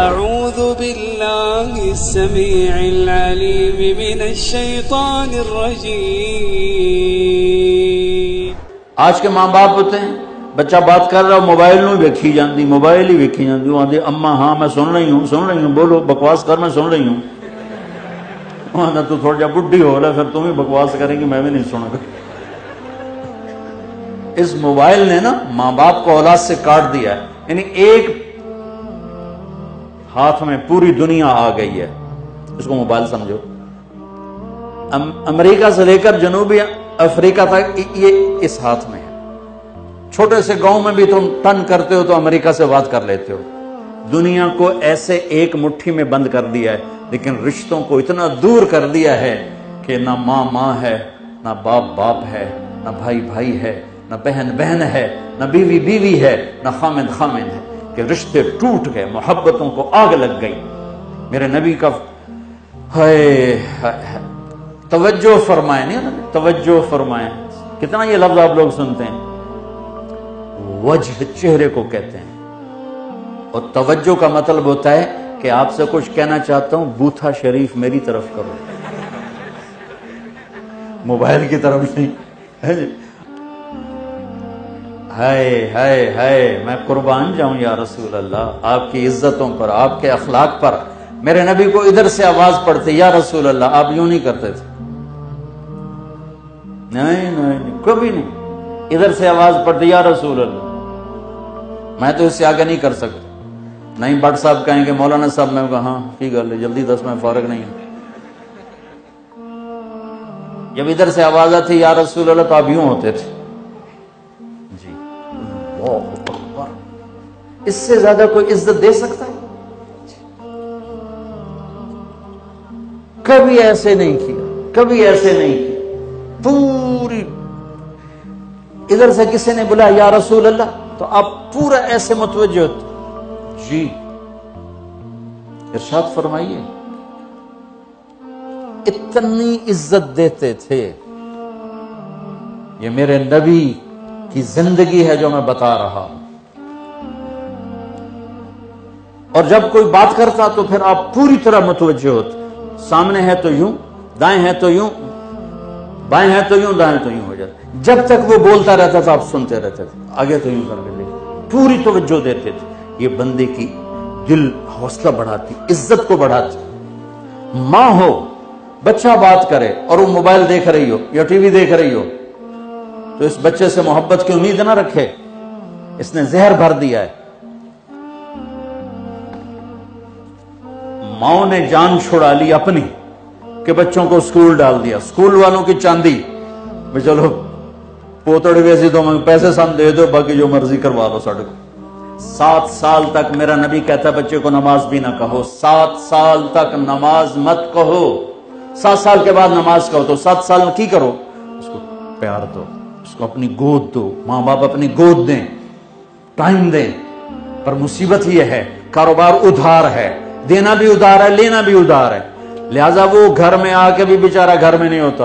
أعوذ بالله السميع العليم من الشيطان الرجيم. آج کے ماں باپ ہوتے ہیں، بچہ بات کر رہا ہو، موبائل نو ویکھی جاندی، موبائل ہی ویکھی جاندی، وہ آندے اما ہاں میں سن رہی ہوں، سن رہی ہوں، بولو، بکواس کر، میں سن رہی ہوں۔ وہ آندہ تو تھوڑا جا بڈھی ہو رہا پھر تم ہی بکواس کریں گی میں بھی نہیں سنا گا۔ اس موبائل نے نا ماں باپ کو اولاد سے کاٹ دیا ہے یعنی ایک ہاتھ میں پوری دنیا آ گئی ہے۔ اس کو موبائل سمجھو۔ امریکہ سے لے کر جنوبی افریقہ تک یہ اس ہاتھ میں ہے۔ چھوٹے سے گاؤں میں بھی تم ٹن کرتے ہو تو امریکہ سے بات کر لیتے ہو۔ دنیا کو ایسے ایک مٹھی میں بند کر دیا ہے، لیکن رشتوں کو اتنا دور کر دیا ہے کہ نہ ماں ماں ہے، نہ باپ باپ ہے، نہ بھائی بھائی ہے، نہ بہن بہن ہے، نہ بیوی بیوی ہے، نہ خامد خامد ہے۔ کہ رشتے ٹوٹ گئے، محبتوں کو آگ لگ گئی۔ میرے نبی کا ہائے، توجہ فرمائے نہیں توجہ فرمائے کتنا یہ لفظ آپ لوگ سنتے ہیں؟ وجہ چہرے کو کہتے ہیں۔ اور توجہ کا مطلب ہوتا ہے کہ آپ سے کچھ کہنا چاہتا ہوں، بوتھا شریف میری طرف کرو۔ موبائل کی طرف نہیں ہائے ہائے ہائے میں قربان جاؤں یا رسول اللہ آپ کی عزتوں پر آپ کے اخلاق پر۔ میرے نبی کو ادھر سے آواز پڑتے یا رسول اللہ آپ یوں نہیں کرتے تھے۔ نہیں نہیں، کبھی نہیں۔ ادھر سے آواز پڑتی یا رسول اللہ۔ میں تو اس سے آگے نہیں کر سکتا۔ نہیں بٹ صاحب کہیں گے مولانا صاحب میں کہا ہاں کی گل ہے جلدی دس میں فارغ نہیں ہوں۔ جب ادھر سے آواز آتی یا رسول اللہ تو آپ یوں ہوتے تھے۔ اس سے زیادہ کوئی عزت دے سکتا ہے؟ کبھی ایسے نہیں کیا، کبھی ایسے نہیں کیا۔ پوری ادھر سے کسی نے بولا، یا رسول اللہ، تو آپ پورا ایسے متوجہ ہوتے۔ جی۔ ارشاد فرمائیے۔ اتنی عزت دیتے تھے۔ یہ میرے نبی کی زندگی ہے جو میں بتا رہا ہوں۔ اور جب کوئی بات کرتا تو پھر آپ پوری طرح متوجہ ہوتے۔ سامنے ہے تو یوں، دائیں ہے تو یوں، بائیں ہے تو یوں، دائیں تو یوں ہو جاتا۔ جب تک وہ بولتا رہتا تھا، آپ سنتے رہتے تھے۔ آگے تو یوں کر کے دیکھتے۔ پوری توجہ دیتے تھے۔ یہ بندے کی دل حوصلہ بڑھاتی، عزت کو بڑھاتی۔ ماں ہو، بچہ بات کرے اور وہ موبائل دیکھ رہی ہو یا ٹی وی دیکھ رہی ہو، تو اس بچے سے محبت کی امید نہ رکھے۔ اس نے زہر بھر دیا ہے۔ ماؤں نے جان چھڑا لی اپنی کہ بچوں کو سکول ڈال دیا۔ سکول والوں کی چاندی۔ بھی چلو پوتڑی ویسی تو میں پیسے سم دے دو، باقی جو مرضی کروا لو سڑک سات سال تک میرا نبی کہتا ہے، بچے کو نماز بھی نہ کہو۔ سات سال تک نماز مت کہو۔ سات سال کے بعد نماز کہو تو سات سال میں کی کرو؟ اس کو پیار دو، اس کو اپنی گود دو۔ ماں باپ اپنی گود دیں، ٹائم دیں۔ پر مصیبت یہ ہے، کاروبار ادھار ہے۔ دینا بھی ادھار ہے، لینا بھی ادھار ہے۔ لہذا وہ گھر میں آ کے بھی بیچارہ گھر میں نہیں ہوتا۔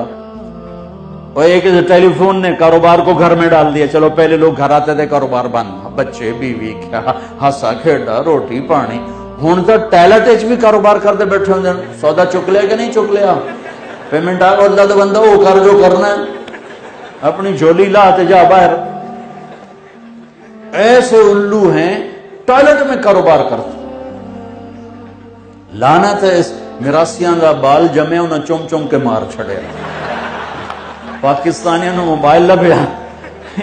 اور ایک ٹیلی فون نے کاروبار کو گھر میں ڈال دیا۔ چلو پہلے لوگ گھر آتے تھے، کاروبار بند۔ بچے، بیوی، کیا؟ ہسا کھیڈا روٹی، پانی۔ ہوں تو ٹائلٹ بھی کاروبار کرتے بیٹھے ہوتے ہیں سودا چک لیا کہ نہیں چک لیا؟ پیمنٹ آ گیا تو بندہ وہ کر جو کرنا ہے۔ اپنی جھولی لا تے جا باہر۔ ایسے الو ہیں ٹوائلٹ میں کاروبار کرتے لانا تھا اس مراسیاں دا بال جمے انہیں چم چم کے مار چھڑے۔ پاکستانیاں نو موبائل لبیا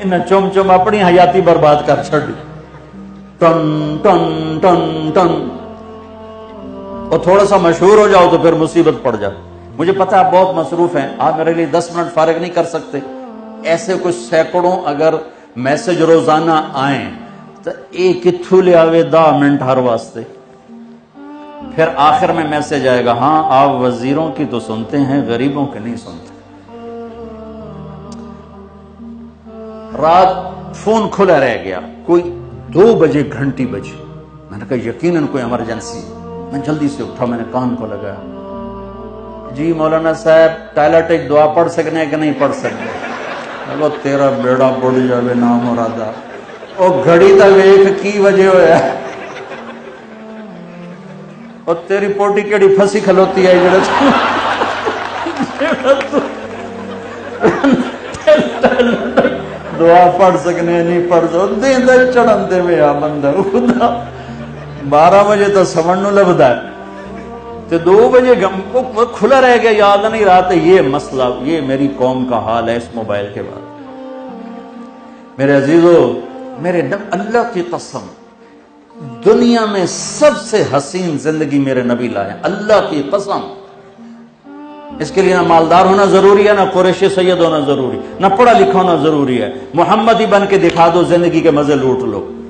انہیں چم چم اپنی حیاتی برباد کر چھڑی۔ ٹن ٹن ٹن ٹن۔ اور تھوڑا سا مشہور ہو جاؤ تو پھر مصیبت پڑ جائے۔ مجھے پتا آپ بہت مصروف ہیں، آپ میرے لیے دس منٹ فارغ نہیں کر سکتے۔ ایسے کچھ سینکڑوں اگر میسج روزانہ آئیں، تو ایک کتھو لے آوے دا منٹ ہر واسطے۔ پھر آخر میں میسج آئے گا ہاں آپ وزیروں کی تو سنتے ہیں، غریبوں کے نہیں سنتے۔ رات فون کھلا رہ گیا، کوئی دو بجے، گھنٹی بجی میں نے کہا، یقیناً کوئی ایمرجنسی میں جلدی سے اٹھا، میں نے کان کو لگایا۔ جی مولانا صاحب، ٹائلٹ ایک دعا پڑھ سکنے کہ نہیں پڑھ سکتے وہ تیرا بیڑا بڑھ جاوے، نام مرادہ او گھڑی تا ویکھ کی وجہ ہویا؟ اور تیری پوٹی کیڑی پھسی کھلوتی ہے جڑے دعا پڑھ سکنے نہیں پڑھ سو دین دے چڑھن دے میں آ بندہ، خدا۔ بارہ بجے تو سمن نو لبدا ہے۔ تو دو بجے گم کھلا رہ گیا، یاد نہیں رہا تو یہ مسئلہ، یہ میری قوم کا حال ہے اس موبائل کے بعد۔ میرے عزیزو، میرے اللہ کی قسم۔ دنیا میں سب سے حسین زندگی میرے نبی لائے۔ اللہ کی قسم۔ اس کے لیے نہ مالدار ہونا ضروری ہے، نہ قریش سید ہونا ضروری، نہ پڑھا لکھا ہونا ضروری ہے۔ محمد ہی بن کے دکھا دو زندگی کے مزے لوٹ لو۔